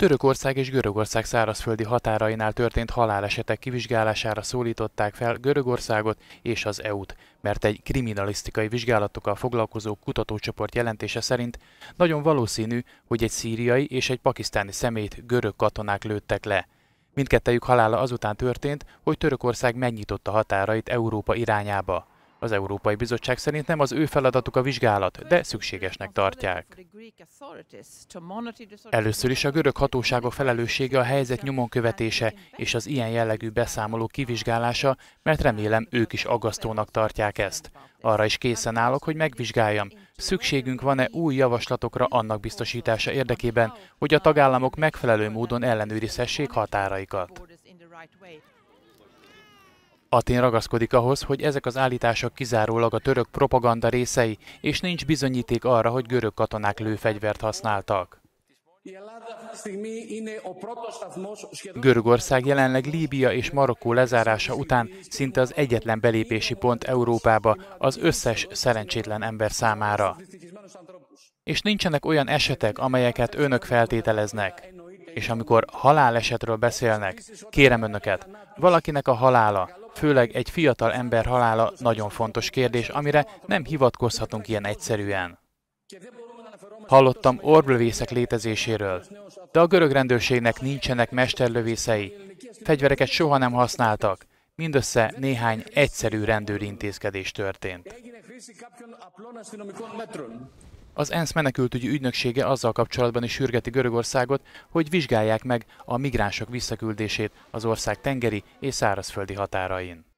Törökország és Görögország szárazföldi határainál történt halálesetek kivizsgálására szólították fel Görögországot és az EU-t, mert egy kriminalisztikai vizsgálatokkal foglalkozó kutatócsoport jelentése szerint nagyon valószínű, hogy egy szíriai és egy pakisztáni szemét görög katonák lőttek le. Mindkettejük halála azután történt, hogy Törökország megnyitotta határait Európa irányába. Az Európai Bizottság szerint nem az ő feladatuk a vizsgálat, de szükségesnek tartják. Először is a görög hatóságok felelőssége a helyzet nyomon követése és az ilyen jellegű beszámoló kivizsgálása, mert remélem ők is aggasztónak tartják ezt. Arra is készen állok, hogy megvizsgáljam, szükségünk van-e új javaslatokra annak biztosítása érdekében, hogy a tagállamok megfelelő módon ellenőrizhessék határaikat. Atén ragaszkodik ahhoz, hogy ezek az állítások kizárólag a török propaganda részei, és nincs bizonyíték arra, hogy görög katonák lőfegyvert használtak. Görögország jelenleg Líbia és Marokkó lezárása után szinte az egyetlen belépési pont Európába az összes szerencsétlen ember számára. És nincsenek olyan esetek, amelyeket önök feltételeznek. És amikor halálesetről beszélnek, kérem önöket, valakinek a halála, főleg egy fiatal ember halála nagyon fontos kérdés, amire nem hivatkozhatunk ilyen egyszerűen. Hallottam orblövészek létezéséről, de a görög rendőrségnek nincsenek mesterlövészei. Fegyvereket soha nem használtak, mindössze néhány egyszerű rendőrintézkedés történt. Az ENSZ menekültügyi ügynöksége azzal kapcsolatban is sürgeti Görögországot, hogy vizsgálják meg a migránsok visszaküldését az ország tengeri és szárazföldi határain.